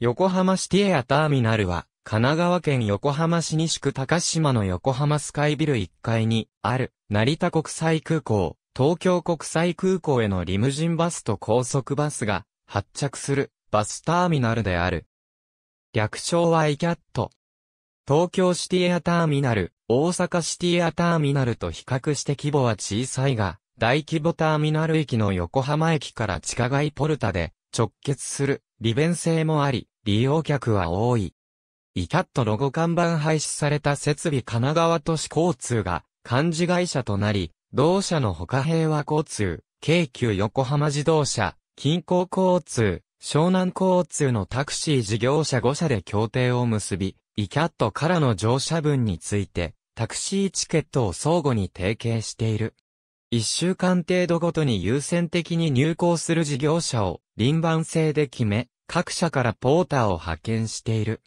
横浜シティエアターミナルは、神奈川県横浜市西区高島の横浜スカイビル1階にある成田国際空港、東京国際空港へのリムジンバスと高速バスが発着するバスターミナルである。略称はイキャット。東京シティエアターミナル、大阪シティエアターミナルと比較して規模は小さいが、大規模ターミナル駅の横浜駅から地下街ポルタで直結する利便性もあり、利用客は多い。イキャットロゴ看板廃止された設備神奈川都市交通が漢字会社となり、同社の他平和交通、京急横浜自動車、近郊交通、湘南交通のタクシー事業者5社で協定を結び、イキャットからの乗車分について、タクシーチケットを相互に提携している。一週間程度ごとに優先的に入港する事業者を輪番制で決め、各社からポーターを派遣している。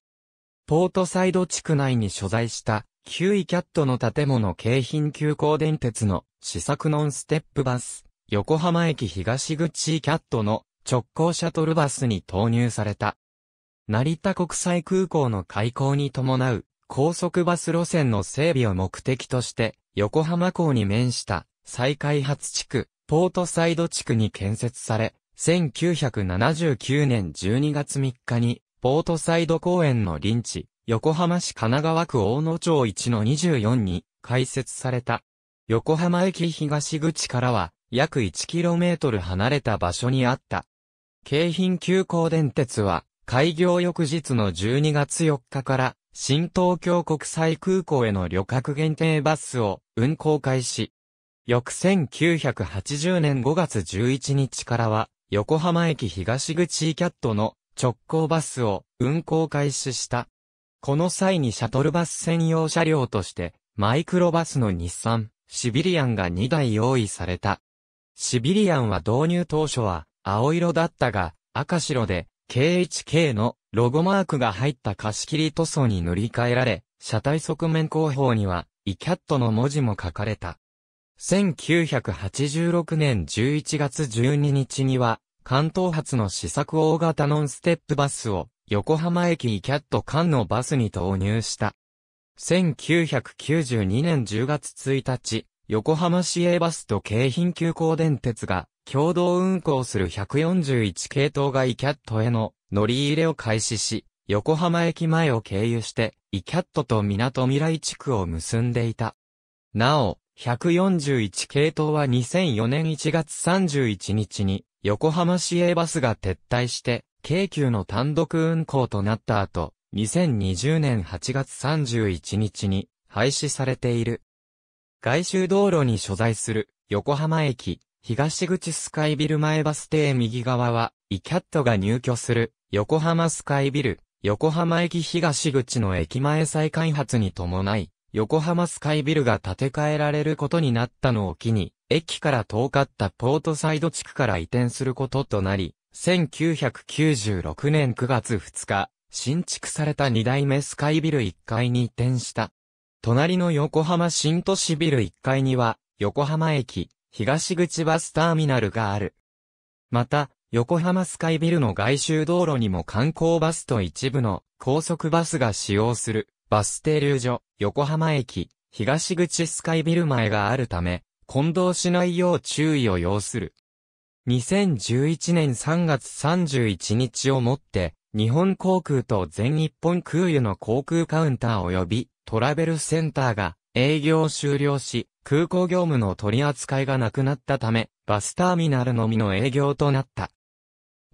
ポートサイド地区内に所在したキュイキャットの建物京浜急行電鉄の試作ノンステップバス、横浜駅東口キャットの直行シャトルバスに投入された。成田国際空港の開港に伴う高速バス路線の整備を目的として横浜港に面した再開発地区、ポートサイド地区に建設され、1979年12月3日にポートサイド公園の臨地、横浜市神奈川区大野町1-24に開設された。横浜駅東口からは約 1km 離れた場所にあった。京浜急行電鉄は開業翌日の12月4日から新東京国際空港への旅客限定バスを運行開始。翌1980年5月11日からは横浜駅東口キャットの直行バスを運行開始した。この際にシャトルバス専用車両として、マイクロバスの日産、シビリアンが2台用意された。シビリアンは導入当初は青色だったが、赤白で KHK のロゴマークが入った貸し切り塗装に塗り替えられ、車体側面後方には、イキャットの文字も書かれた。1986年11月12日には、関東発の試作大型ノンステップバスを横浜駅イキャット間のバスに投入した。1992年10月1日、横浜市営バスと京浜急行電鉄が共同運行する141系統がイキャットへの乗り入れを開始し、横浜駅前を経由して、イキャットと港未来地区を結んでいた。なお、141系統は2004年1月31日に横浜市営バスが撤退して、京急の単独運行となった後、2020年8月31日に廃止されている。外周道路に所在する横浜駅、東口スカイビル前バス停右側は、イキャットが入居する横浜スカイビル、横浜駅東口の駅前再開発に伴い、横浜スカイビルが建て替えられることになったのを機に、駅から遠かったポートサイド地区から移転することとなり、1996年9月2日、新築された2代目スカイビル1階に移転した。隣の横浜新都市ビル1階には、横浜駅、東口バスターミナルがある。また、横浜スカイビルの外周道路にも観光バスと一部の高速バスが使用するバス停留所、横浜駅、東口スカイビル前があるため、混同しないよう注意を要する。2011年3月31日をもって、日本航空と全日本空輸の航空カウンター及びトラベルセンターが営業終了し、空港業務の取り扱いがなくなったため、バスターミナルのみの営業となった。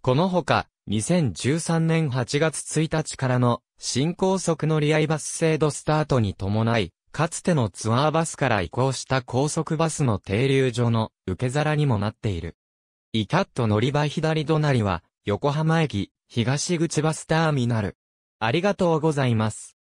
このほか、2013年8月1日からの新高速乗り合いバス制度スタートに伴い、かつてのツアーバスから移行した高速バスの停留所の受け皿にもなっている。イカット乗り場左隣は、横浜駅、東口バスターミナル。ありがとうございます。